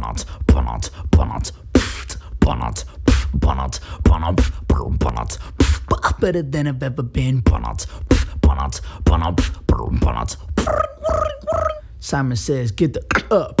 bonnet, bonnet, bonnet, bonnet, bonnet, bonnet, bonnet, better than I've ever been, bonnet, bonnet, bonnet, bonnet. Simon says, get the up.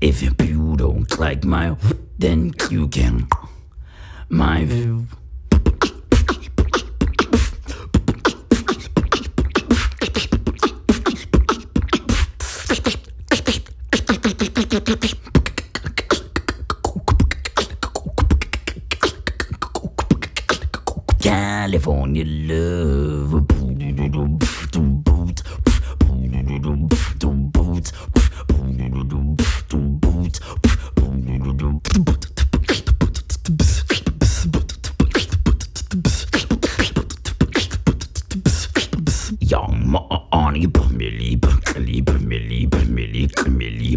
if you don't like my, then you can my view. California love. Young ma, ani, bamili, bamili, bamili, bamili, bamili,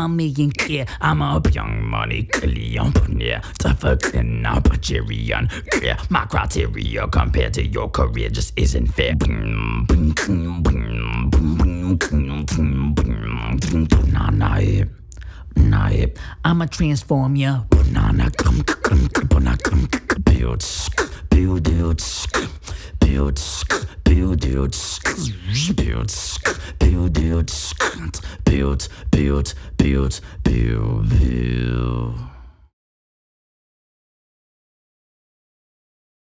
I'm a million clear, I'm a young money clear, near, suffocating, Nigerian clear. My criteria compared to your career just isn't fair. Banana, Nah, I'ma transform ya. Banana, come, come, banana, come, build, build, build, build, build, build, build, build, build, build, build, build, build.